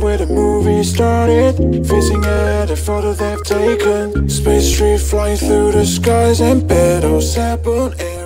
where the movie started. Facing at a photo they've taken. Space tree flying through the skies And battles happen